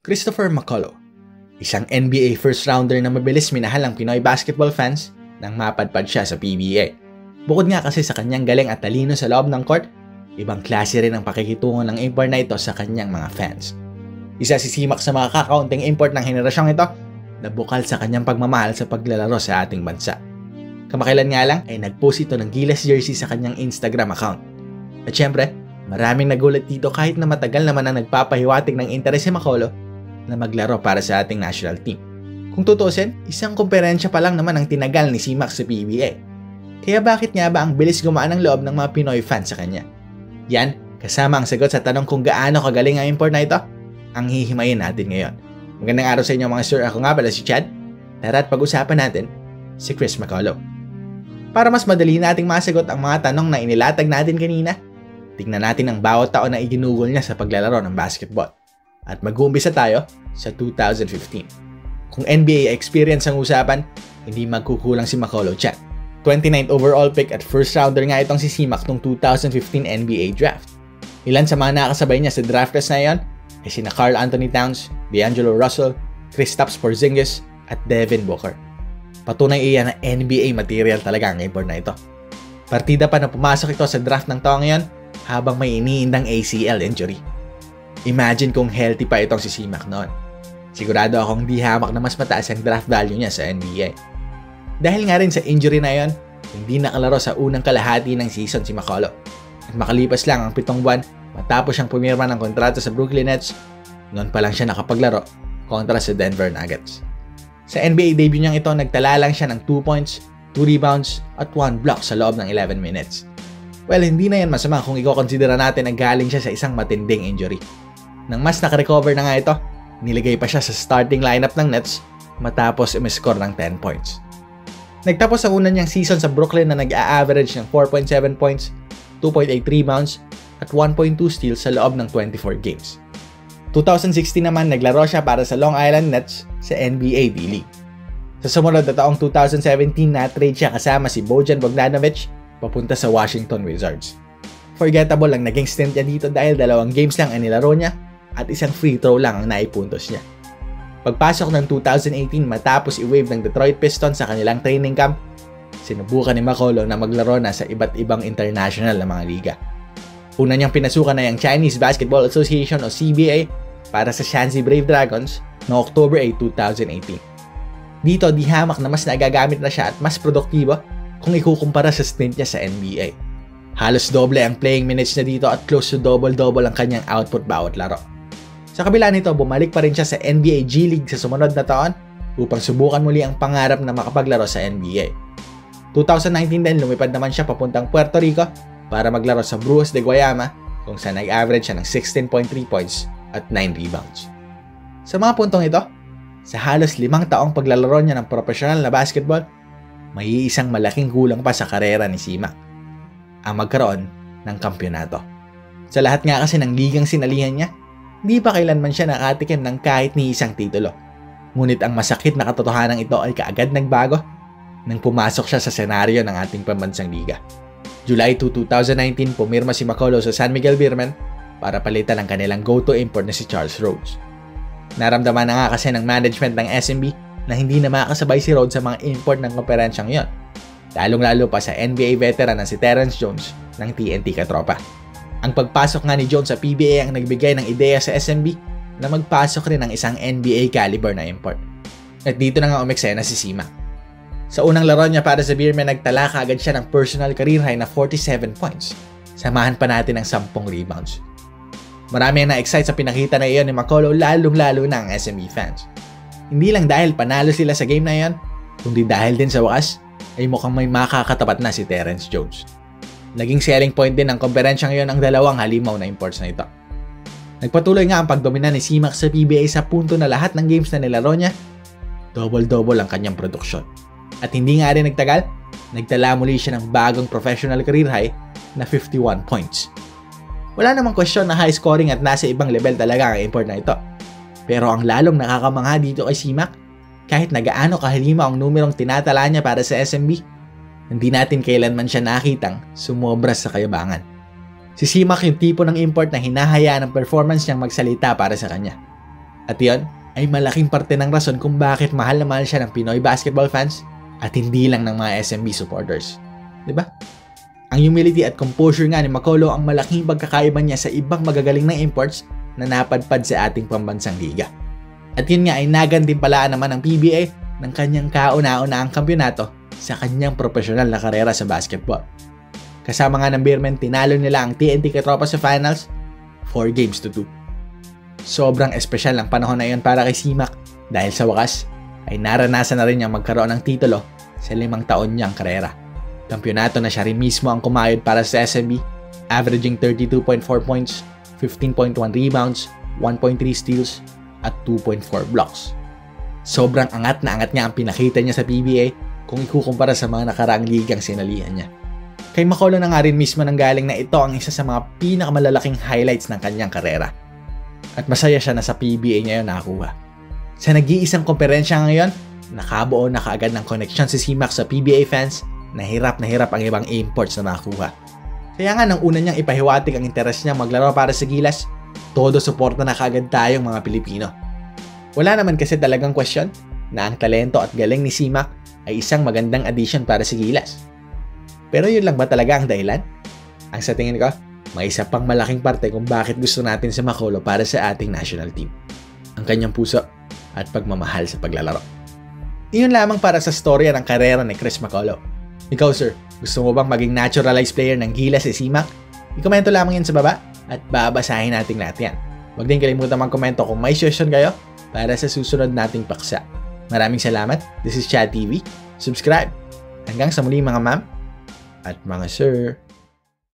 Christopher McCullough, isang NBA first rounder na mabilis minahal ng Pinoy basketball fans nang mapadpad siya sa PBA. Bukod nga kasi sa kanyang galing at talino sa loob ng court, ibang klase rin ang pakikitungo ng import na ito sa kanyang mga fans. Isa si Simak sa mga kakaunting import ng henerasyong ito na bukal sa kanyang pagmamahal sa paglalaro sa ating bansa. Kamakailan nga lang ay nagpost ito ng Gilas jersey sa kanyang Instagram account. At syempre, maraming nagulat dito kahit na matagal naman ang nagpapahiwatig ng interes si Makolo na maglaro para sa ating national team. Kung tutusin, isang komperensya pa lang naman ang tinagal ni Simac sa PBA. Kaya bakit nga ba ang bilis gumaan ng loob ng mga Pinoy fans sa kanya? Yan, kasama ang sagot sa tanong kung gaano kagaling ang import na ito, ang hihimayin natin ngayon. Magandang araw sa inyo mga sir, ako nga pala si Chad. Tara at pag-usapan natin si Chris McCullough. Para mas madali nating masagot ang mga tanong na inilatag natin kanina, tingnan natin ang bawat taon na iginugol niya sa paglalaro ng basketball. At mag-uumpisa tayo sa 2015. Kung NBA experience ang usapan, hindi magkukulang si Makolo Chan. 29th overall pick at first rounder nga itong si Simak noong 2015 NBA draft. Ilan sa mga nakasabay niya sa draft class na iyon ay sina Carl Anthony Towns, D'Angelo Russell, Kristaps Porzingis at Devin Booker. Patunay iyan na NBA material talaga ang import na ito. Partida pa na pumasok ito sa draft ng taong ngayon habang may iniindang ACL injury. Imagine kung healthy pa itong si Simak noon. Sigurado akong di hamak na mas mataas ang draft value niya sa NBA. Dahil nga rin sa injury na yon, hindi nakalaro sa unang kalahati ng season si Makolo. At makalipas lang ang pitong buwan matapos siyang pumirma ng kontrata sa Brooklyn Nets, noon pa lang siya nakapaglaro kontra sa Denver Nuggets. Sa NBA debut niyang ito, nagtala lang siya ng 2 points, 2 rebounds, at 1 block sa loob ng 11 minutes. Well, hindi na yan masama kung i-consider natin na galing siya sa isang matinding injury. Nang mas nakarecover na nga ito, nilagay pa siya sa starting lineup ng Nets matapos umiscore ng 10 points. Nagtapos ang unang niyang season sa Brooklyn na nag-a-average ng 4.7 points, 2.8 rebounds, at 1.2 steals sa loob ng 24 games. 2016 naman naglaro siya para sa Long Island Nets sa NBA D-League. Sa sumunod na taong 2017 na-trade siya kasama si Bojan Bogdanovic papunta sa Washington Wizards. Forgettable ang naging stint niya dito dahil dalawang games lang ang nilaro niya at isang free throw lang ang naipuntos niya. Pagpasok ng 2018 matapos i-wave ng Detroit Pistons sa kanilang training camp, sinubukan ni Makolo na maglaro na sa iba't ibang international na mga liga. Una niyang pinasukan na yung Chinese Basketball Association o CBA para sa Shanxi Brave Dragons noong October 8, 2018. Dito, di hamak na mas nagagamit na siya at mas produktibo kung ikukumpara sa stint niya sa NBA. Halos doble ang playing minutes niya dito at close to double-double ang kanyang output bawat laro. Sa kabila nito, bumalik pa rin siya sa NBA G League sa sumunod na taon upang subukan muli ang pangarap na makapaglaro sa NBA. 2019 din lumipad naman siya papuntang Puerto Rico para maglaro sa Brewers de Guayama kung saan nag-average siya ng 16.3 points at 9 rebounds. Sa mga puntong ito, sa halos limang taong paglalaro niya ng professional na basketball, may isang malaking kulang pa sa karera ni Simak, ang magkaroon ng kampyonato. Sa lahat nga kasi ng ligang sinalihan niya, Di pa kailanman siya nakatikim ng kahit ni isang titulo. Ngunit ang masakit na katotohanan ito ay kaagad nagbago nang pumasok siya sa senaryo ng ating pambansang liga. July 2, 2019, pumirma si Makolo sa San Miguel Beerman para palitan ang kanilang go-to import na si Charles Rhodes. Naramdaman na nga kasi ng management ng SMB na hindi na makakasabay si Rhodes sa mga import ng komperensyang yon. Lalong-lalo pa sa NBA veteran na si Terrence Jones ng TNT Katropa. Ang pagpasok nga ni Jones sa PBA ang nagbigay ng ideya sa SMB na magpasok rin ng isang NBA caliber na import. At dito na nga umeksena si Sima. Sa unang laro niya para sa Beerman, nagtala kaagad siya ng personal career high na 47 points. Samahan pa natin ng 10 rebounds. Marami ang na-excite sa pinakita na iyon ni Makolo lalong-lalo na ang SME fans. Hindi lang dahil panalo sila sa game na iyon, kundi dahil din sa wakas ay mukhang may makakatapat na si Terrence Jones. Naging selling point din ng komperensyang iyon ang dalawang halimaw na imports na ito. Nagpatuloy nga ang pagdomina ni Simac sa PBA sa punto na lahat ng games na nilaro niya, double-double ang kanyang produksyon. At hindi nga rin nagtagal, nagtala muli siya ng bagong professional career high na 51 points. Wala namang question na high scoring at nasa ibang level talaga ang import na ito. Pero ang lalong nakakamangha dito kay Simac, kahit nagaano kahalima ang numerong tinatala niya para sa SMB, hindi natin kailanman siya nakitang sumobra sa kayabangan. Si Simak yung tipo ng import na hinahayaan ng performance niyang magsalita para sa kanya. At yon ay malaking parte ng rason kung bakit mahal na mahal siya ng Pinoy basketball fans at hindi lang ng mga SMB supporters. ba? Ang humility at composure nga ni Makolo ang malaking pagkakaiba niya sa ibang magagaling na imports na napadpad sa ating pambansang liga. At yun nga ay nagan din pala naman ng PBA ng kanyang kauna-una ang kampyonato sa kanyang profesional na karera sa basketball. Kasama nga ng Beermen, tinalo nila ang TNT Katropa sa finals 4 games to 2. Sobrang espesyal ang panahon na yun para kay Simak dahil sa wakas ay naranasan na rin niyang magkaroon ng titulo sa limang taon niyang karera. Kampyonato na siya rin mismo ang kumayod para sa SMB, averaging 32.4 points, 15.1 rebounds, 1.3 steals, at 2.4 blocks. Sobrang angat na angat niya ang pinakita niya sa PBA kung ikukumpara sa mga nakaraang ligang sinalihan niya. Kay Makolo na nga rin mismo nang galing na ito ang isa sa mga pinakamalalaking highlights ng kanyang karera. At masaya siya na sa PBA niya yun nakakuha. Sa nag-iisang komperensya ngayon, nakabuo na kaagad ng connection si CMAX sa PBA fans na hirap na hirap ang ibang imports na makakuha. Kaya nga nang una niyang ipahiwatig ang interes niya maglaro para sa Gilas, todo suporta na kaagad tayong mga Pilipino. Wala naman kasi talagang question na ang talento at galing ni Simak ay isang magandang addition para sa Gilas. Pero yun lang ba talaga ang dahilan? Ang sa tingin ko, may isa pang malaking parte kung bakit gusto natin si Makolo para sa ating national team. Ang kanyang puso at pagmamahal sa paglalaro. Iyon lamang para sa storya ng karera ni Chris Makolo. Ikaw sir, gusto mo bang maging naturalized player ng Gilas si Simak? I-komento lamang yan sa baba at babasahin natin lahat yan. Huwag din kalimutan mag-komento kung may suggestion kayo para sa susunod nating paksa. Maraming salamat. This is Chad TV. Subscribe. Hanggang sa muli mga ma'am at mga sir.